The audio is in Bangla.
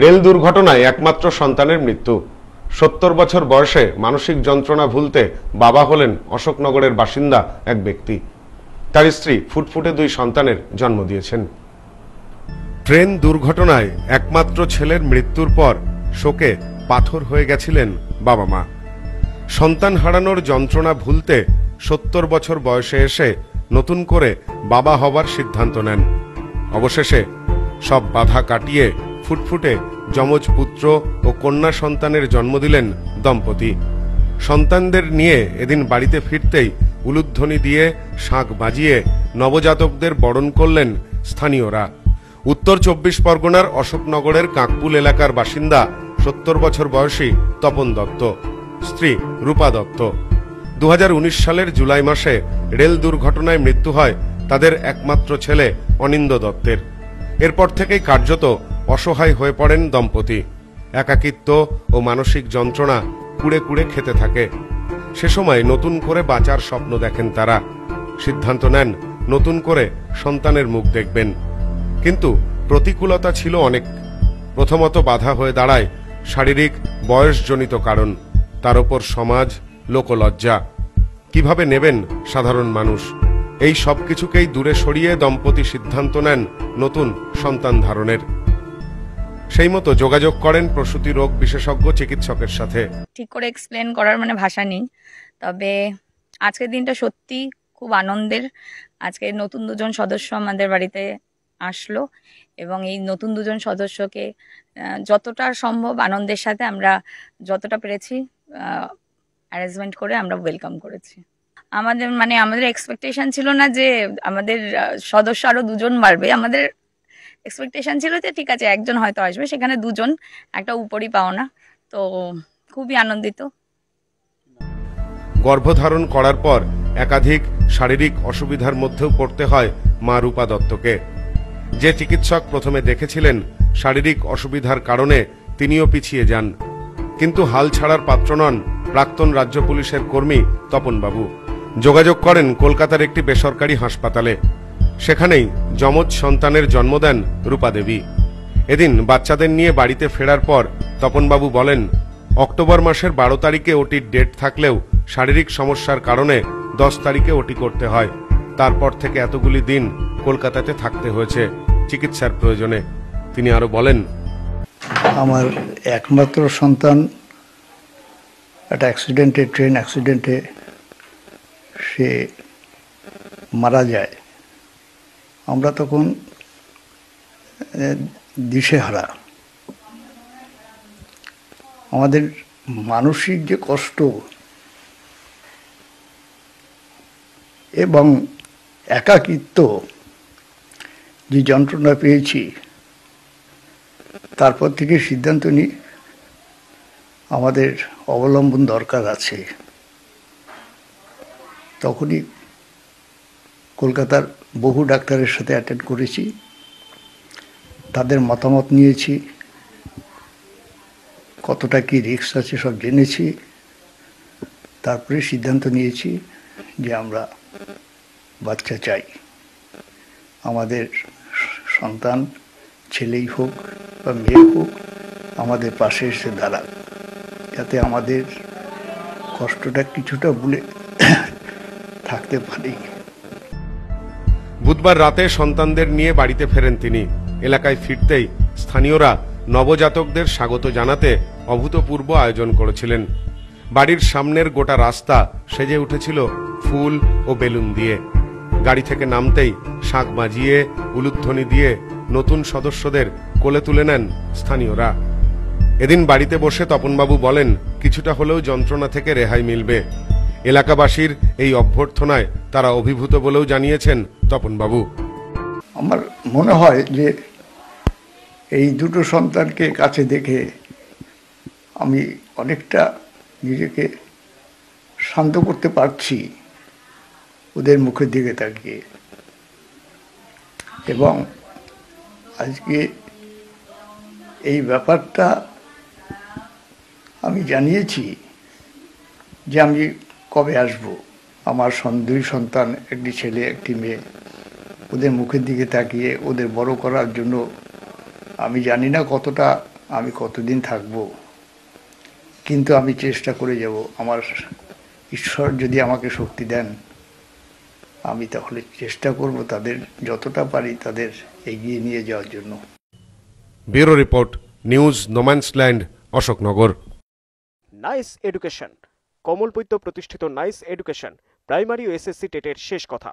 রেল দুর্ঘটনায় একমাত্র সন্তানের মৃত্যু। সত্তর বছর বয়সে মানসিক যন্ত্রণা ভুলতে বাবা হলেন অশোকনগরের বাসিন্দা এক ব্যক্তি। তার স্ত্রী ফুটফুটে দুই সন্তানের জন্ম দিয়েছেন। ট্রেন দুর্ঘটনায় একমাত্র ছেলের মৃত্যুর পর শোকে পাথর হয়ে গেছিলেন বাবা মা। সন্তান হারানোর যন্ত্রণা ভুলতে সত্তর বছর বয়সে এসে নতুন করে বাবা হবার সিদ্ধান্ত নেন। অবশেষে সব বাধা কাটিয়ে ফুটফুটে যমজ পুত্র ও কন্যা সন্তানের জন্ম দিলেন দম্পতি। সন্তানদের নিয়ে এদিন বাড়িতে ফিরতেই উলুধ্বনি দিয়ে শাঁখ বাজিয়ে নবজাতকদের বরণ করলেন স্থানীয়রা। উত্তর চব্বিশ পরগনার অশোকনগরের কাকপুল এলাকার বাসিন্দা সত্তর বছর বয়সী তপন দত্ত, স্ত্রী রূপা দত্ত। দু হাজার উনিশ সালের জুলাই মাসে রেল দুর্ঘটনায় মৃত্যু হয় তাদের একমাত্র ছেলে অনিন্দ দত্তের। এরপর থেকেই কার্যত অসহায় হয়ে পড়েন দম্পতি। একাকিত্ব ও মানসিক যন্ত্রণা কুড়ে কুড়ে খেতে থাকে। সে সময় নতুন করে বাঁচার স্বপ্ন দেখেন তারা। সিদ্ধান্ত নেন নতুন করে সন্তানের মুখ দেখবেন। কিন্তু প্রতিকূলতা ছিল অনেক। প্রথমত বাধা হয়ে দাঁড়ায় শারীরিক বয়সজনিত কারণ, তার ওপর সমাজ, লোকলজ্জা। কীভাবে নেবেন সাধারণ মানুষ? এই সব কিছুকেই দূরে সরিয়ে দম্পতি সিদ্ধান্ত নেন নতুন সন্তান ধারণের। সেই মতো যোগাযোগ করেন প্রসূতি রোগ বিশেষজ্ঞ চিকিৎসকের সাথে। ঠিক করে এক্সপ্লেন করার মানে ভাষা নেই। তবে আজকের দিনটা সত্যি খুব আনন্দের। আজকে নতুন দুজন সদস্য আমাদের বাড়িতে আসলো এবং এই নতুন দুজন সদস্যকে যতটা সম্ভব আনন্দের সাথে আমরা যতটা পেরেছি অ্যারেঞ্জমেন্ট করে আমরা ওয়েলকাম করেছি। আমাদের মানে আমাদের এক্সপেকটেশন ছিল না যে আমাদের সদস্য আরও দুজন বাড়বে। আমাদের এক্সপেকটেশন ছিল যে ঠিক আছে, একজন হয়তো আসবে, সেখানে দুজন, একটা উপরই পাওনা। তো খুবই আনন্দিত। গর্ভধারণ করার পর একাধিক শারীরিক অসুবিধার মধ্যেও পড়তে হয় মা রূপা দত্তকে। যে চিকিৎসক প্রথমে দেখেছিলেন শারীরিক অসুবিধার কারণে তিনিও পিছিয়ে যান। কিন্তু হাল ছাড়ার পাত্র নন প্রাক্তন রাজ্য পুলিশের কর্মী তপনবাবু। যোগাযোগ করেন কলকাতার একটি বেসরকারি হাসপাতালে। সেখানেই যমজ সন্তানের জন্ম দেন রূপা দেবী এদিন বাচ্চাদের নিয়ে বাড়িতে ফেরার পর তপনবাবু বলেন, অক্টোবর মাসের বারো তারিখে ওটির ডেট থাকলেও শারীরিক সমস্যার কারণে দশ তারিখে ওটি করতে হয়। তারপর থেকে এতগুলি দিন কলকাতাতে থাকতে হয়েছে চিকিৎসার প্রয়োজনে। তিনি আরও বলেন, আমার একমাত্র সন্তান একটা অ্যাক্সিডেন্টে, ট্রেন অ্যাক্সিডেন্টে সে মারা যায়। আমরা তখন দিশেহারা। আমাদের মানসিক যে কষ্ট এবং একাকিত্ব যে যন্ত্রণা পেয়েছি, তারপর থেকে সিদ্ধান্ত নিই আমাদের অবলম্বন দরকার আছে। তখনই কলকাতার বহু ডাক্তারের সাথে অ্যাটেন্ড করেছি। তাদের মতামত নিয়েছি। কতটা কি রিস্ক আছে সব জেনেছি। তারপরে সিদ্ধান্ত নিয়েছি যে আমরা বাচ্চা চাই। আমাদের সন্তান ছেলেই হোক বা মেয়ে হোক, আমাদের পাশে এসে দাঁড়াক। যাতে আমাদের কষ্টটা কিছুটা ভুলে থাকতে পারি। বুধবার রাতে সন্তানদের নিয়ে বাড়িতে ফেরেন তিনি। এলাকায় ফিরতেই স্থানীয়রা নবজাতকদের স্বাগত জানাতে অভূতপূর্ব আয়োজন করেছিলেন। বাড়ির সামনের গোটা রাস্তা সেজে উঠেছিল ফুল ও বেলুন দিয়ে। গাড়ি থেকে নামতেই শাঁখ বাজিয়ে, উলুধ্বনি দিয়ে নতুন সদস্যদের কোলে তুলে নেন স্থানীয়রা। এদিন বাড়িতে বসে তপনবাবু বলেন, কিছুটা হলেও যন্ত্রণা থেকে রেহাই মিলবে। এলাকাবাসীর এই অভ্যর্থনায় তারা অভিভূত বলেও জানিয়েছেন তপনবাবু। আমার মনে হয় যে এই দুটো সন্তানকে কাছে দেখে আমি অনেকটা নিজেকে শান্ত করতে পারছি ওদের মুখের দিকে তাকিয়ে। এবং আজকে এই ব্যাপারটা আমি জানিয়েছি যে আমি কবে আসব। আমার দুই সন্তান একটি ছেলে একটি মেয়ে। ওদের মুখের দিকে তাকিয়ে ওদের বড় করার জন্য আমি জানি না কতটা আমি কতদিন থাকব। কিন্তু আমি চেষ্টা করে যাব। আমার ঈশ্বর যদি আমাকে শক্তি দেন আমি তাহলে চেষ্টা করব তাদের যতটা পারি তাদের এগিয়ে নিয়ে যাওয়ার জন্য। Bureau report news no man's land Ashoknagar. Nice education কমলপৈত্য প্রতিষ্ঠিত নাইস এডুকেশন। প্রাইমারি ও এসএসসি টেটের শেষ কথা।